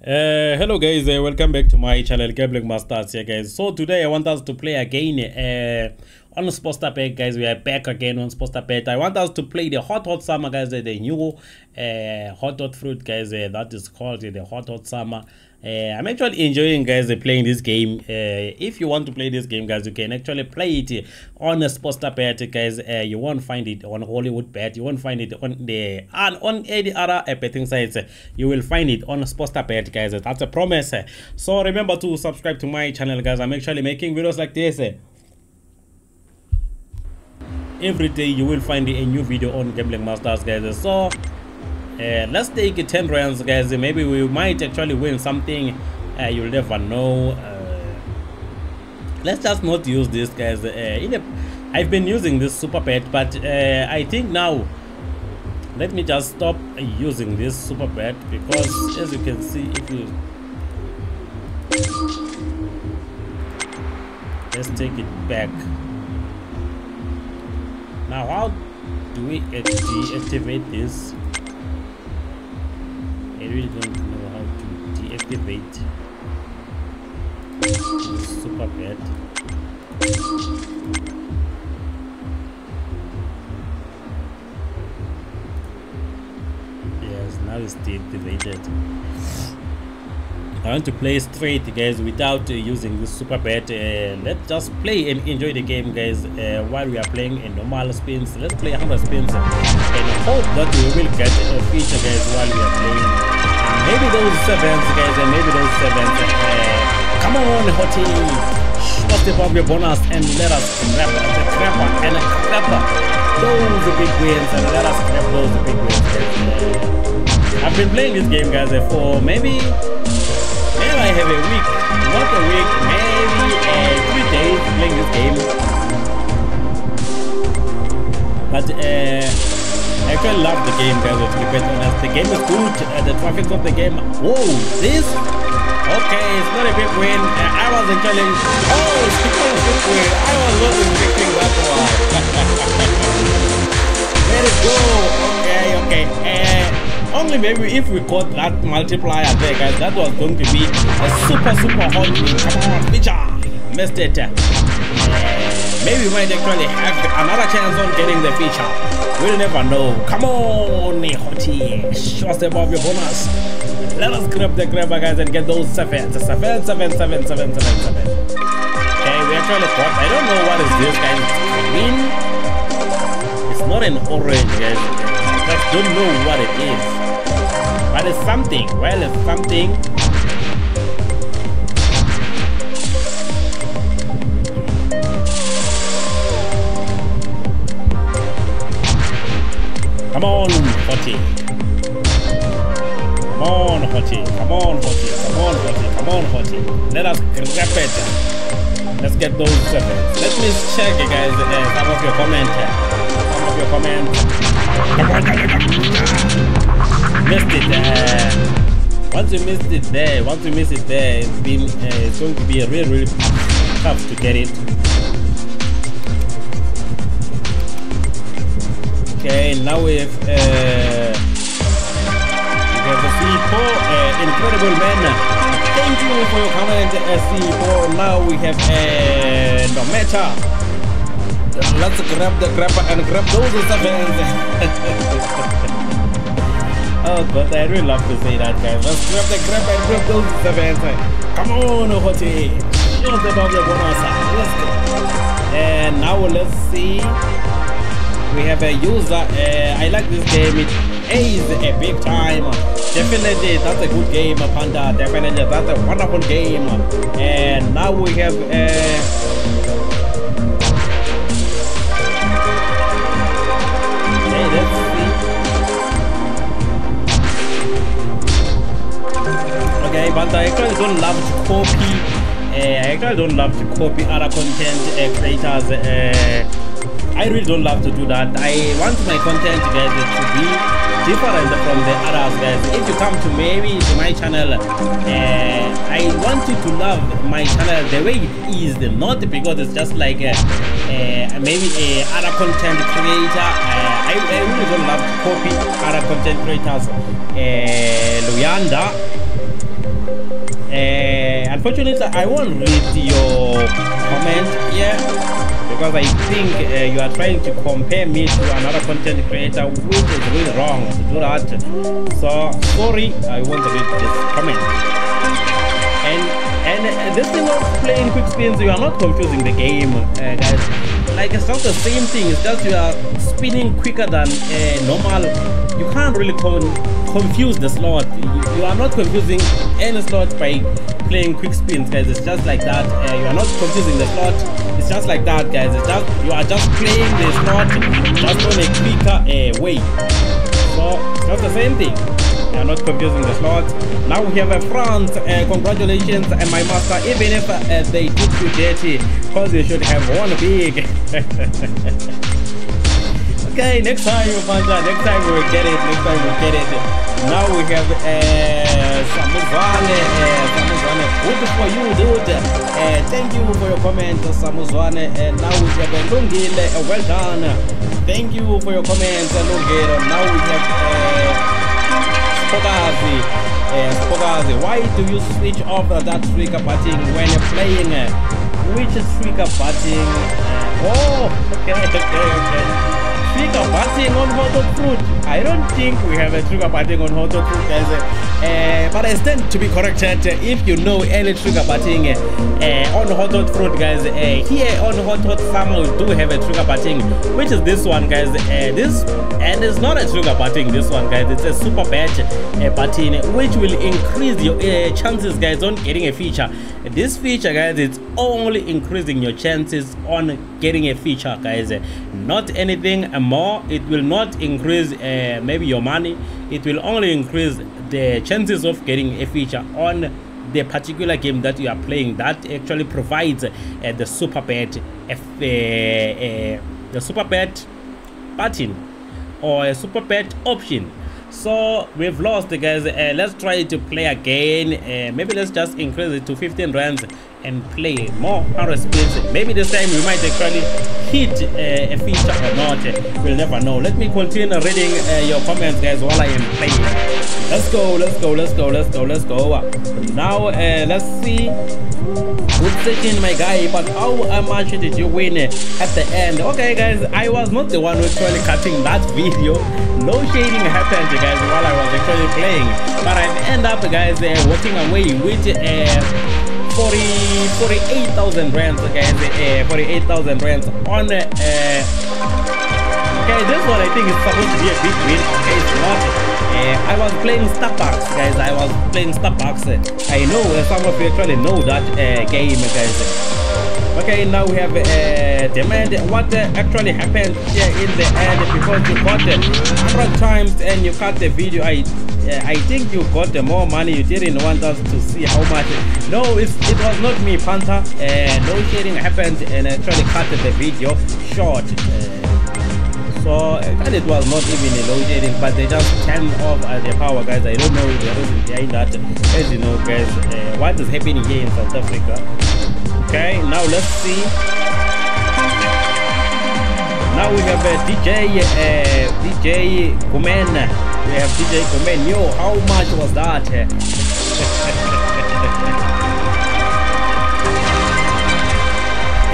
Uh, hello guys, uh, welcome back to my channel Gambling Masters here guys. So today I want us to play again uh, on Sportster Bet guys. We are back again on Sportster Bet. I want us to play the Hot Hot Summer guys, uh, the new uh, Hot Hot Fruit guys uh, that is called uh, the Hot Hot Summer. Uh, I'm actually enjoying guys playing this game. Uh, if you want to play this game guys, you can actually play it on a Sportster Bet guys. Uh, you won't find it on Hollywood Bet. You won't find it on the and on any other uh, betting sites. You will find it on Sportster Bet guys. That's a promise. So remember to subscribe to my channel guys. I'm actually making videos like this. Every day you will find a new video on Gambling Masters guys. So uh, let's take 10 rounds guys. Maybe we might actually win something. Uh, you'll never know. Uh, let's just not use this guys. Uh, in a, i've been using this super bet, but uh, i think now let me just stop using this super bet because as you can see if you let's take it back. Now how do we deactivate this really don't know how to deactivate super bet. Yes, now it's deactivated. I want to play straight guys without uh, using this super bet uh, let's just play and enjoy the game guys uh, while we are playing in normal spins let's play 100 spins hope that we will get a feature guys while we are playing and maybe those sevens guys and maybe those sevens uh, come on hottie what's the your bonus and let us grab a crapper and a crapper those big wins and let us grab those big wins. Uh, I've been playing this game guys uh, for maybe Maybe I have a week, not a week, maybe uh, three days playing this game. But uh, I actually love the game, guys. Be quite honest, the game is good. Uh, the traffic of the game. Whoa, this. Okay, it's not a big win. Uh, I was actually. Oh, speaking of big win, I was not expecting that one. Let it go. Okay, okay. Uh, only maybe if we got that multiplier there guys that was going to be a super super hot win come on missed it maybe we might actually have another chance on getting the feature. We'll never know. Come on hottie show us above your bonus. Let us grab the grabber guys and get those seven seven seven seven seven seven seven okay we actually got i don't know what is this guys. Green it's not an orange guys. I just don't know what it is. But it's something. Well, it's something. Hottie. Come on, Hottie. Come on, Hottie. Come on, Hottie. Come on, Hottie. Let us grab it. Let's get those sevens. Let me check, you guys, uh, some of your comments. Some of your comments. Missed it. Uh, once you missed it there, once you miss it there, it's been uh, it's going to be a really, really tough to get it. Okay, now we have uh, we have the C4, uh, incredible man. Thank you for your comment, uh, C4. Now we have uh, no matter. Let's grab the grabber and grab those sevens. oh god, I really love to say that, guys. Let's grab the grabber and grab those sevens. Come on. Show us about the bonus. Let's go. And now let's see. We have a user. Uh, I like this game. It is a big time. Definitely, that's a good game, Panda. Definitely, that's a wonderful game. And now we have. Uh, Okay. But I actually don't love to copy. Uh, I actually don't love to copy other content uh, creators. Uh, I really don't love to do that. I want my content, guys, to be different from the others, guys. If you come to maybe to my channel, uh, I want you to love my channel the way it is, not because it's just like uh, uh, maybe a other content creator. Uh, I, I really don't love to copy other content creators. Uh, Luyanda unfortunately, I won't read your comment here because I think uh, you are trying to compare me to another content creator, which is really wrong to do that. So sorry, I won't read this comment. And and uh, this thing of playing quick spins, you are not confusing the game, uh, guys. Like it's not the same thing. It's just you are spinning quicker than uh, normal. You can't really con confuse the slot. You, you are not confusing any slot by playing quick spins guys it's just like that uh, you are not confusing the slot it's just like that guys. It's just you are just playing the slot just on a quicker uh, way. So it's not the same thing. You are not confusing the slot now we have a France uh, congratulations and my master even if uh, they did you dirty because you should have one big. Okay next time you find Manja, next time we'll get it next time we'll get it. Now we have uh, Samuzwane uh, Samuzwane good for you dude. Uh, thank you for your comment Samuzwane and uh, now we have Lungile well done. Thank you for your comment Lungile. Now we have Spogazi Spogazi why do you switch off that trigger button when you're playing which trigger button oh okay okay okay. Trigger button on hot fruit. I don't think we have a trigger button on hot fruit guys. Uh, but I stand to be corrected if you know any trigger button uh, on hot hot fruit guys. Uh, here on hot hot summer we do have a trigger button which is this one guys. Uh, this and it's not a trigger button this one guys. It's a super bet uh, button which will increase your uh, chances guys on getting a feature. This feature guys it's only increasing your chances on getting a feature guys. Not anything more it will not increase uh, maybe your money it will only increase the chances of getting a feature on the particular game that you are playing that actually provides uh, the super bet uh, uh, the super bet button or a super bet option. So we've lost guys. Uh, let's try to play again. Uh, maybe let's just increase it to 15 rands and play more power spins. Maybe this time we might actually hit uh, a feature or not. We'll never know. Let me continue reading your comments guys while i am playing let's go let's go let's go let's go let's go now uh, let's see good session my guy but how much did you win at the end? Okay guys i was not the one who actually cutting that video. Load shedding happened guys while i was actually playing. But i end up guys uh, walking away with uh 40 48,000 rands guys uh, 48,000 rands on uh, okay this one I think is supposed to be a big win. Okay it's not uh, I was playing Starbucks guys I was playing Starbucks I know uh, some of you actually know that uh, game guys okay now we have uh, demand what actually happened here in the end because you got uh, 100 times and you cut the video I I think you got more money. You didn't want us to see how much. No, it was not me, Panther. Load shedding happened and actually cut the video short. Uh, so and it was not even a load shedding, but they just turned off uh, the power, guys. I don't know the reason behind that. As you know, guys, uh, what is happening here in South Africa? Okay, now let's see. Now we have uh, DJ uh, DJ Gumen. We have DJ Komen. Yo, how much was that?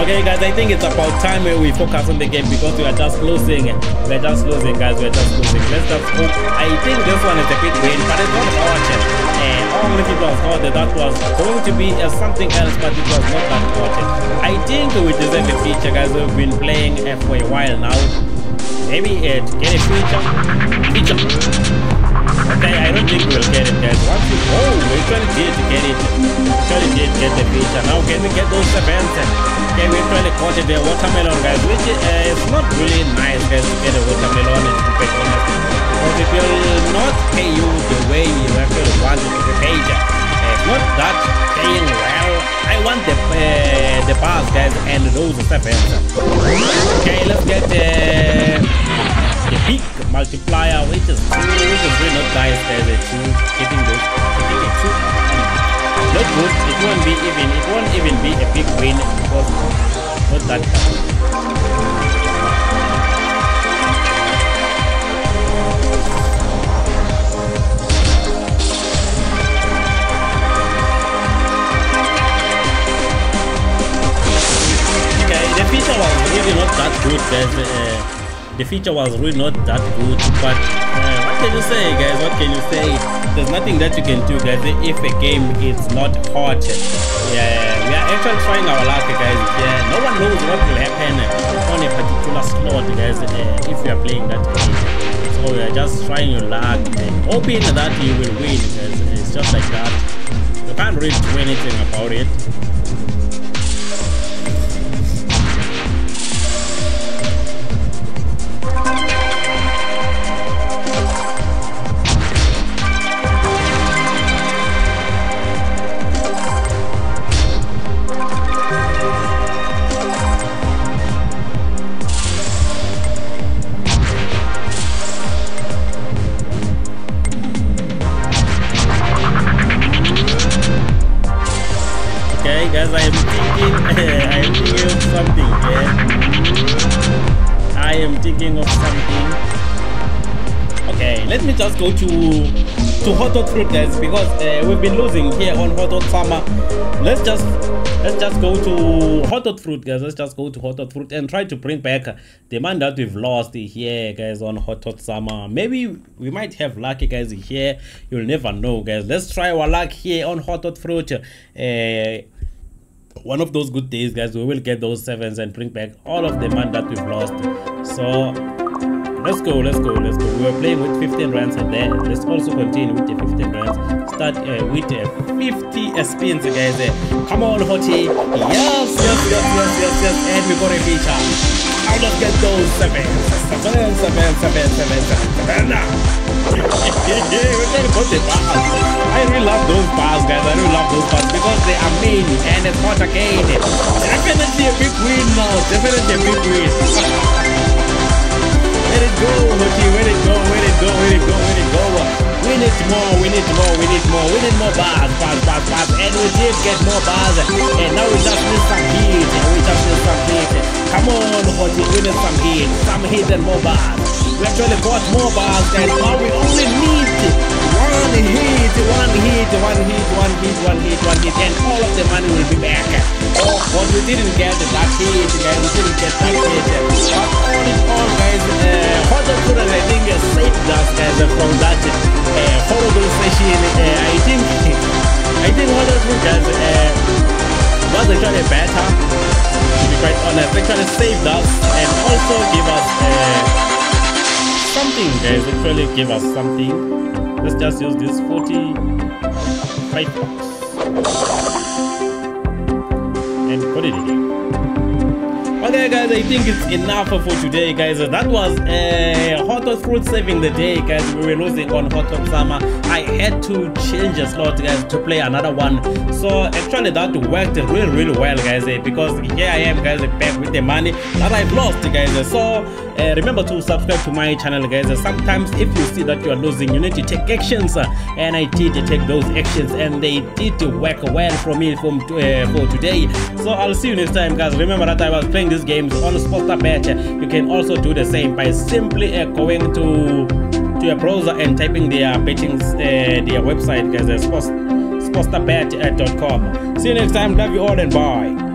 okay guys, I think it's about time we focus on the game because we are just losing. We are just losing guys, we are just losing. Let's just hope. I think this one is a bit win, but it's not hot. Uh, only people thought that that was going to be uh, something else, but it was not that hot. I think we deserve a feature guys. We've been playing uh, for a while now. Maybe it get a feature. Feature. Okay, I don't think we'll get it, guys. Once we oh, we actually did get it. We actually did get the feature. Now can we get those events? Okay, we actually caught the watermelon, guys, which uh, is not really nice, guys, to get a watermelon. To be honest, because it will not pay you the way you actually want it to be paid. Uh, not that paying well. I want the uh, the bars, guys, and those events. Okay, let's get the. Uh, the big multiplier which is which is really not nice guys two getting those getting a two not good. It won't be even. It won't even be a big win because not that. Okay, the feature was really not that good, guys. Uh, the feature was really not that good, but uh, what can you say, guys? What can you say? There's nothing that you can do, guys. If a game is not hot, yeah, we are actually trying our luck, guys. Yeah, no one knows what will happen on a particular slot, guys. Uh, if you are playing that game, so we are just trying your luck and hoping that you will win, guys. It's just like that. You can't really do anything about it. Go to to hot dog fruit guys because uh, we've been losing here on hot dog summer let's just let's just go to hot dog fruit guys. Let's just go to hot dog fruit and try to bring back the man that we've lost here guys on hot dog summer maybe we might have lucky guys here. You'll never know guys. Let's try our luck here on hot dog fruit. Uh, one of those good days guys we will get those sevens and bring back all of the man that we've lost so Let's go, let's go, let's go. We were playing with 15 runs and then let's also continue with the 15 runs. Start uh, with uh, 50 uh, spins, guys. Uh, come on, Hoti. Yes, yes, yes, yes, yes, yes. And we got a feature. Now let's get those seven, seven, seven, seven, seven, seven. I really love those bars, guys. I really love those bars because they are mean and it's hot again. Definitely a big win now. Definitely a big win. Let it go, Hoti. Let it go, go, let it go, let it go. We need more, we need more, we need more, we need more bars, bars, bars, bars. And we did get more bars. And now we just need some heat. We just need some heat. Come on, Hoti. We need some heat. Some heat and more bars. We actually got more bars, guys. Now we only need one hit, one hit, one hit, one hit, one hit, one hit, and all of the money will be back. Oh, but we didn't get that hit, guys. We didn't get that hit. But all in all, guys, uh, was actually better. To be quite honest, actually saved us and also give us. Uh, something guys actually give us something let's just use this 45 bucks and put it again okay guys i think it's enough for today guys. That was a uh, hot dog fruit saving the day guys. We were losing on hot dog summer. I had to change a slot guys to play another one. So actually that worked really really well guys eh, because here i am guys back with the money that i've lost guys. So uh, remember to subscribe to my channel guys. Sometimes if you see that you are losing you need to take actions. And i did take those actions and they did work well for me from uh, for today. So i'll see you next time guys. Remember that i was playing these games on Sportstabet you can also do the same by simply uh, going to to your browser and typing their betting uh, their website guys uh, sportstabet.com see you next time. Love you all and bye